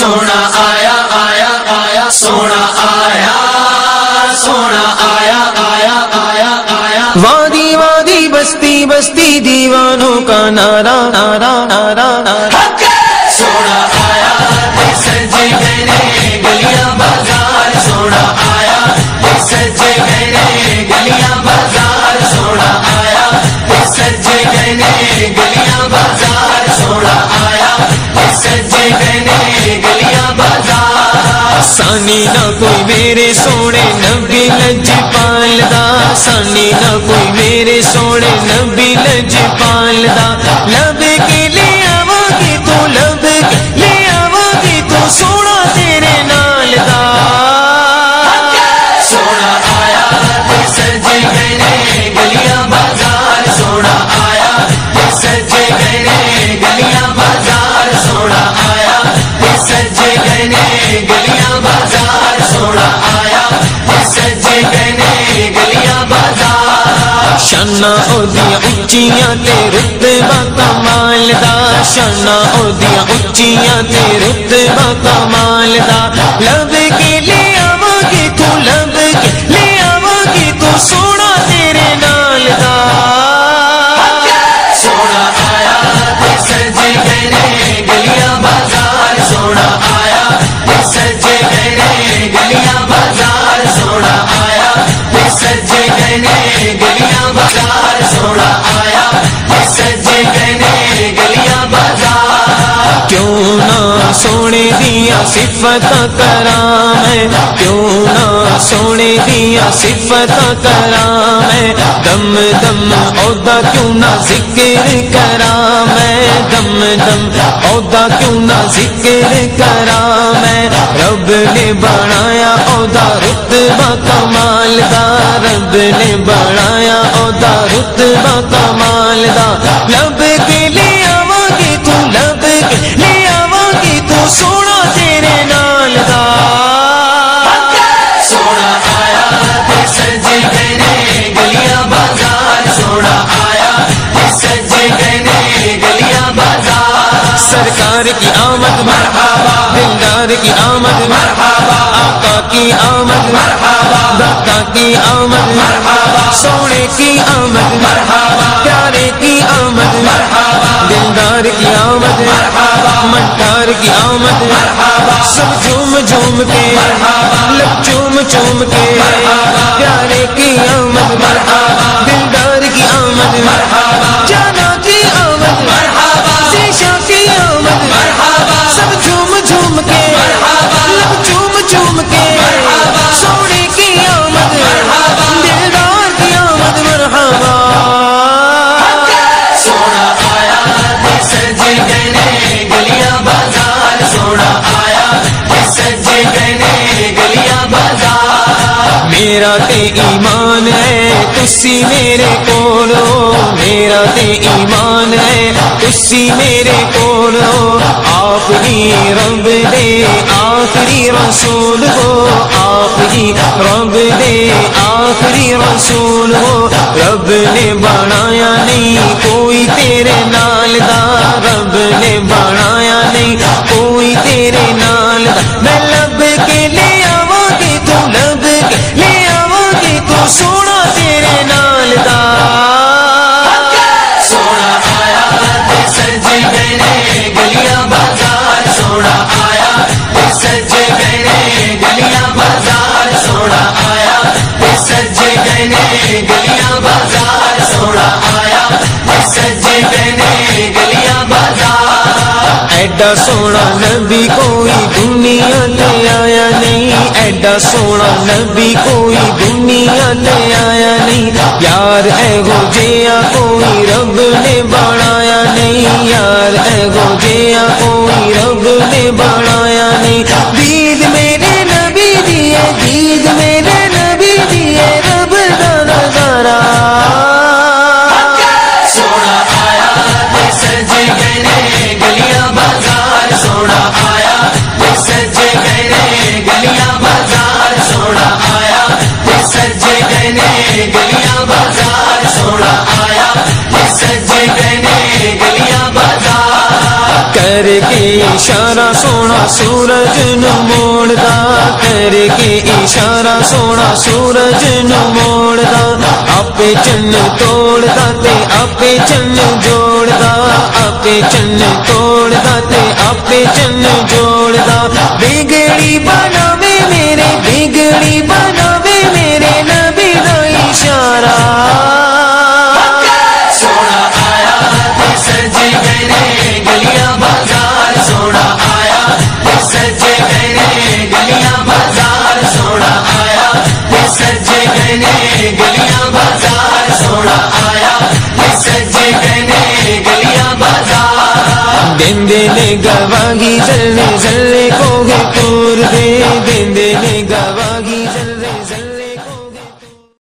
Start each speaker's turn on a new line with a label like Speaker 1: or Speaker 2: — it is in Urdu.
Speaker 1: سونا آیا آیا آیا، سونا آیا سونا آیا آیا آیا آیا۔
Speaker 2: وادی وادی، بستی بستی، دیوانوں کا نارا نارا نارا سانی نہ کوئی میرے سونے نبی لج پالدا سانی نہ کوئی میرے سونے نبی لج پالدا لب
Speaker 1: شنا
Speaker 2: شانا اودیاں اچیاں تیرے رتبہ کمال دا شنا اودیاں اچیاں تیرے رتبہ کمال دا صفت کرام ہے۔ کیوں نہ سونے دیا صفت کرام ہے۔ دم دم عہدہ کیوں نہ ذکر کرام ہے۔ دم دم عہدہ کیوں نہ ذکر کرام ہے۔ رب نے بنایا عہدہ رتبہ کمال دا۔ رب نے بنایا عہدہ رتبہ کمال دا۔ لب سرکار کی آمد مرحبا دلدار کی آمد مرحبا آقا کی آمد مرحبا داتا کی آمد مرحبا سونے کی آمد مرحبا پیارے کی آمد مرحبا دلدار کی آمد مرحبا منٹار کی آمد مرحبا سب جھوم جھوم کے لب چوم چوم کے پیارے کی آمد مرحبا دلدار کی آمد مرحبا جانا میرا تے ایمان ہے تسی میرے کولو میرا تے ایمان ہے تسی میرے کولو ایڈا سونا نبی کوئی دنیا لے آیا نہیں ایڈا سونا نبی کوئی دنیا لے آیا نہیں یار ہے گو جیا کر کے اشارہ سونا سورج نو موڑدا کر کے اشارہ سونا سورج نو موڑدا آپے چن توڑدا تے آپے چن جوڑدا آپے چن توڑدا تے آپے چن جوڑدا بگڑی بناوے میرے بگڑی بناوے دین دینے گواہی جلنے جلنے کو گے پور دے دین دینے